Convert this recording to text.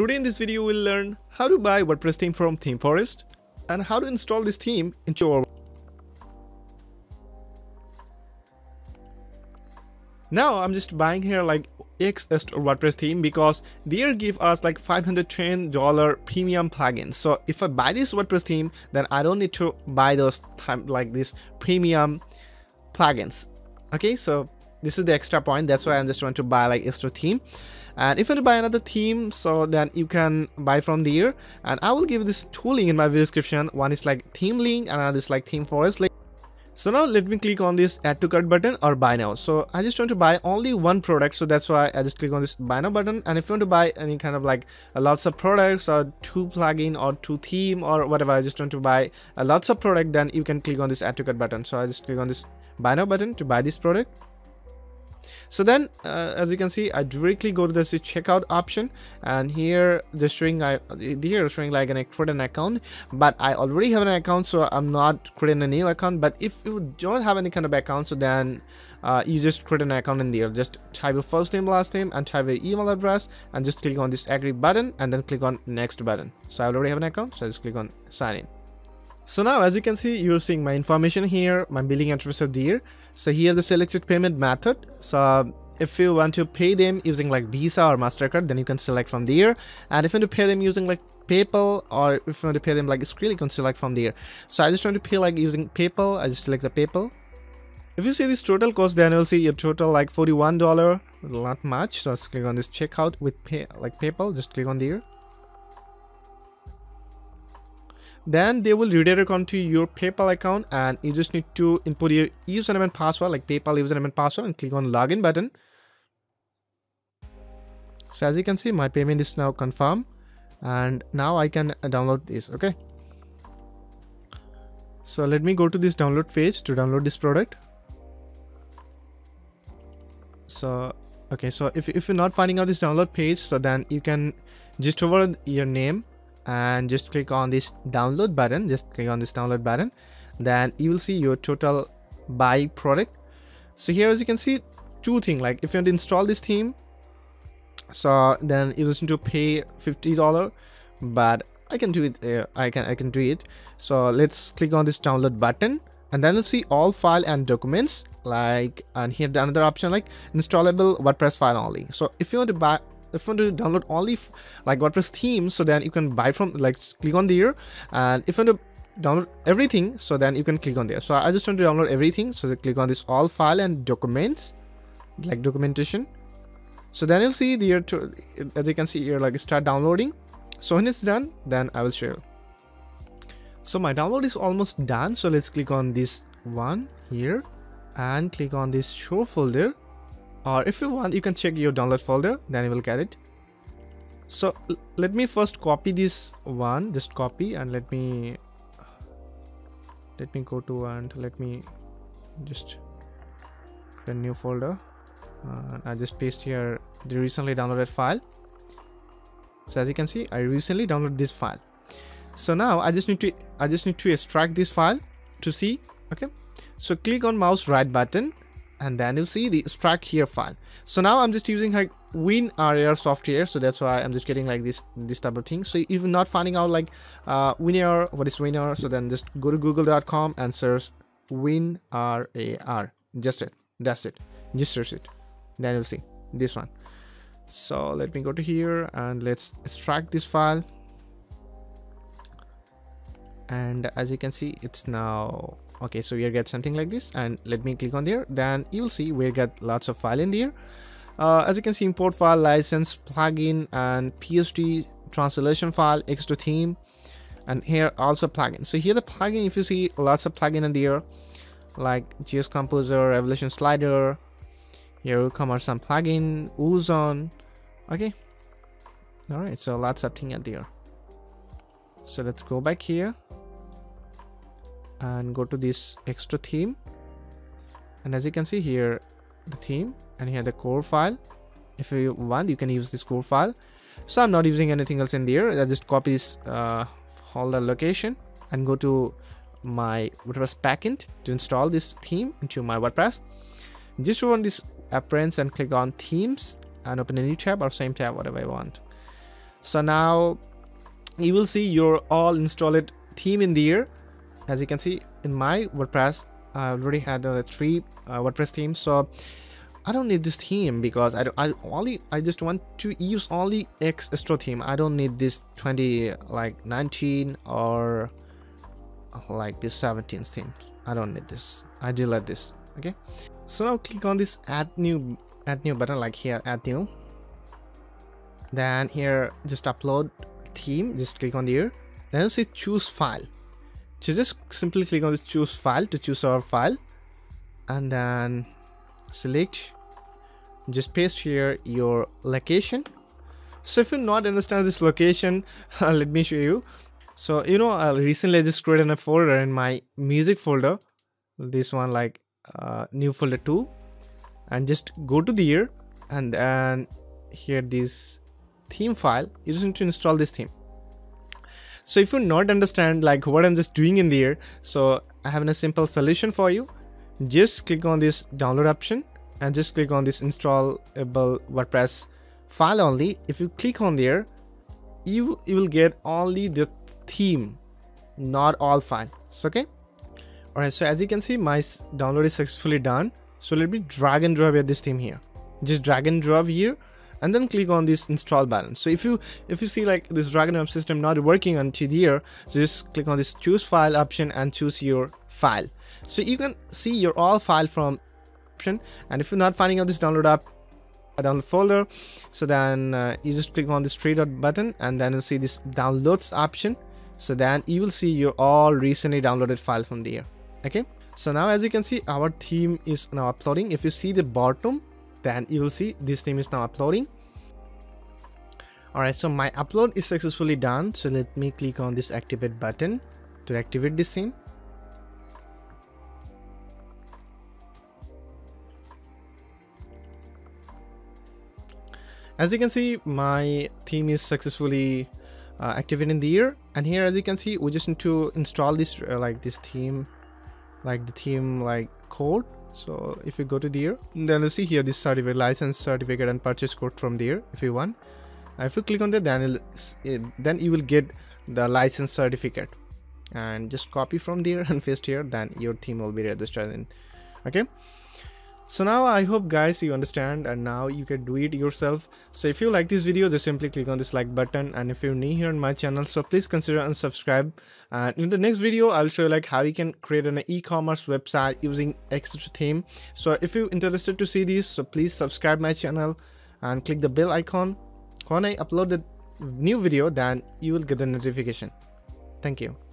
Today in this video we'll learn how to buy WordPress theme from ThemeForest and how to install this theme into our Now I'm just buying here like XS WordPress theme because they give us like $510 premium plugins. So if I buy this WordPress theme, then I don't need to buy those like this premium plugins. Okay, so this is the extra point that's why i'm just trying to buy like extra theme. And if you want to buy another theme so then you can buy from there. And i will give this two link in my video description. One is like theme link and another is like ThemeForest link. So now let me click on this add to cart button or buy now. So i just want to buy only one product so that's why i just click on this buy now button. And if you want to buy any kind of like lots of products or two plugin or two theme or whatever i just want to buy lots of product then you can click on this add to cart button. So i just click on this buy now button to buy this product so then uh, as you can see i directly go to this checkout option and here the string i here showing like an create an account but i already have an account so i'm not creating a new account. But if you don't have any kind of account so then uh, you just create an account in there. Just type your first name last name and type your email address and just click on this agree button and then click on next button. So i already have an account so i just click on sign in. So now as you can see you're seeing my information here my billing address is there so here the selected payment method. So if you want to pay them using like visa or mastercard then you can select from there. And if you want to pay them using like paypal or if you want to pay them like skrill you can select from there. So i just want to pay like using paypal. I just select the paypal. If you see this total cost then you'll see your total like 41 dollar not much. So let's click on this checkout with pay like paypal. Just click on there then they will redirect onto your paypal account and you just need to input your username and password like paypal username and password and click on login button. So as you can see my payment is now confirmed and now i can download this okay? So let me go to this download page to download this product. So okay so if, if you're not finding out this download page so then you can just over your name and just click on this download button just click on this download button then you will see your total buy product. So here as you can see two things like if you want to install this theme so then you need to pay 50 dollar but i can do it uh, i can i can do it. So let's click on this download button and then you'll see all file and documents like and here the another option like installable wordpress file only. So if you want to buy if you want to download only like WordPress themes, so then you can buy from like click on there, and if you want to download everything, so then you can click on there. So I just want to download everything, so click on this all file and documents, like documentation. So then you'll see there to as you can see here like start downloading. So when it's done, then I will show you. So my download is almost done. So let's click on this one here and click on this show folder or if you want you can check your download folder then you will get it. So let me first copy this one just copy and let me let me go to and let me just a new folder. Uh, I just paste here the recently downloaded file. So as you can see I recently downloaded this file. So now I just need to I just need to extract this file to see okay? So click on mouse right button and then you'll see the extract here file so now i'm just using like WinRAR software so that's why i'm just getting like this this type of thing. So if you're not finding out like uh WinRAR what is WinRAR so then just go to google.com and search WinRAR just it. That's it. Just search it. Then you'll see this one. So let me go to here and let's extract this file. And as you can see it's now okay so we get something like this and let me click on there. Then you'll see we get lots of file in there. Uh, as you can see import file license plugin and php translation file extra theme and here also plugin. So here the plugin if you see lots of plugin in there like JS Composer, Revolution Slider, here will come some plugin, Oozone, okay. Alright, so lots of thing in there. So let's go back here and go to this extra theme. And as you can see here the theme and here the core file. If you want you can use this core file. So i'm not using anything else in there. I just copy this uh, location and go to my wordpress backend to install this theme into my wordpress. Just run this appearance and click on themes and open a new tab or same tab whatever i want. So now you will see your all installed theme in there as you can see in my wordpress i already had uh, three uh, wordpress themes so I don't need this theme because I, I only I just want to use only X extra theme. I don't need this 20 like 19 or like this 17 theme. I don't need this. I delete this. Okay. So now click on this add new add new button like here add new. Then here just upload theme. Just click on here. Then say choose file. So just simply click on this choose file to choose our file, and then select just paste here your location. So if you not understand this location uh, let me show you. So you know i recently just created a folder in my music folder. This one like uh, new folder 2 and just go to the here and then here this theme file. You just need to install this theme so if you not understand like what i'm just doing in there so i have a simple solution for you just click on this download option and just click on this installable WordPress file only. If you click on there, you, you will get only the theme, not all files. Okay. Alright, so as you can see, my download is successfully done. So let me drag and drop this theme here. Just drag and drop here and then click on this install button so if you if you see like this drag and drop system not working on here so just click on this choose file option and choose your file. So you can see your all file from option and if you're not finding out this download app download folder so then uh, you just click on this three dot button and then you'll see this downloads option. So then you will see your all recently downloaded file from there. Okay? So now as you can see our theme is now uploading. If you see the bottom then you will see this theme is now uploading. All right so my upload is successfully done so let me click on this activate button to activate this theme as you can see my theme is successfully uh, activated in the year and here as you can see we just need to install this uh, like this theme like the theme like code so if you go to there then you see here this certificate license certificate and purchase code from there if you want. If you click on that then eh, then you will get the license certificate. And just copy from there and paste here then your theme will be registered in. Okay so now i hope guys you understand and now you can do it yourself. So if you like this video just simply click on this like button. And if you're new here on my channel so please consider unsubscribe and in the next video i'll show you like how you can create an e-commerce website using extra theme. So if you're interested to see this so please subscribe my channel and click the bell icon. When i upload a new video then you will get the notification. Thank you